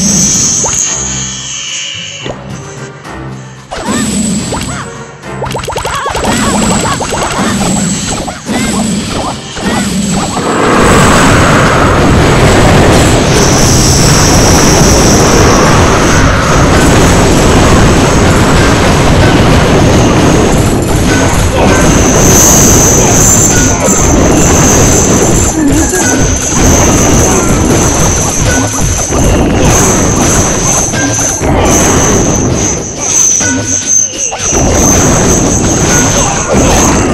Yes. Oh, my God.